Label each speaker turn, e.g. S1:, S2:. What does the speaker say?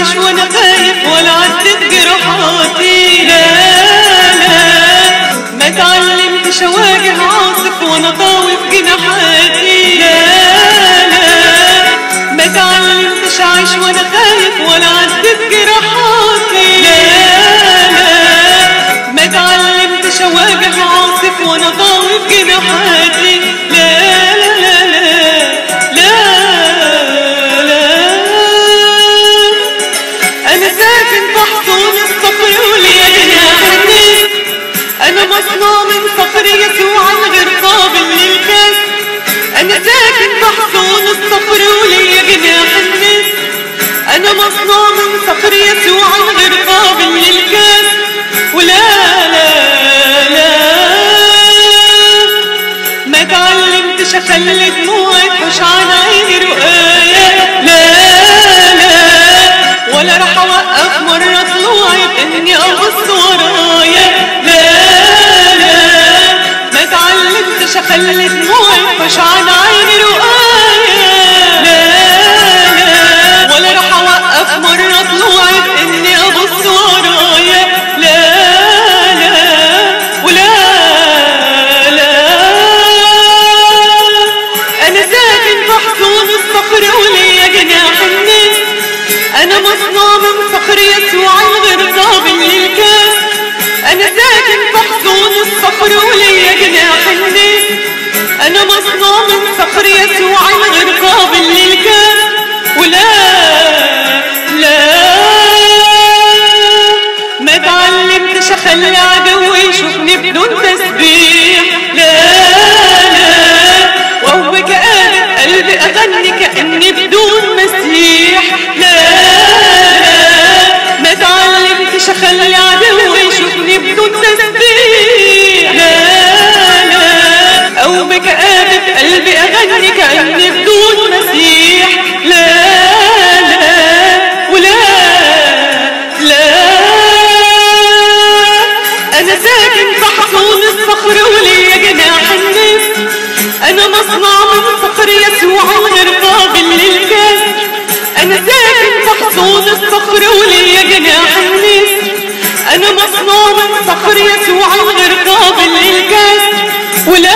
S1: عايش وأنا خايف ولا عدت جراحاتي لا لا ما اتعلمتش اواجه عاصف وأنا قوي في جناحاتي. لا لا ما تعلمتش اعيش وأنا خايف ولا عدت جراحاتي صخر يسوع الغير قابل للكاس أنا ساكن تحت الصخر وليا جناح الناس أنا مصنوع من صخر يسوع الغير قابل للكاس ولا لا لا ما تعلمتش اخلي دموعي تحوش عن عيني رؤايا لا لا ولا راح اوقف مرة طلوعي باني ابص ورايا لا دموعي تحوش عن عيني رؤايا لا لا ولا راح أوقف مرة طلوعي باني أبص ورايا. لا لا ولا لا. أنا ساكن محصون الصخر وليا جناح الناس. أنا مصنوع من صخر يسوع بدون تسبيح. لا لا. وهو كآبة قلبي اغني كاني بدون مسيح. لا لا. ما تعلمتش اخلي عدوي يشوفني بدون تسبيح. لا لا. أو بكآبة قلبي اغني كاني بدون مسيح. لكن تحصون الصخر وليا جناح الناس أنا مصنع من فقر يسوع وغير قابل للكاس أنا ساكن تحصون الصخر وليا جناح الناس أنا مصنوع من صخر يسوع وغير قابل للكسر ولا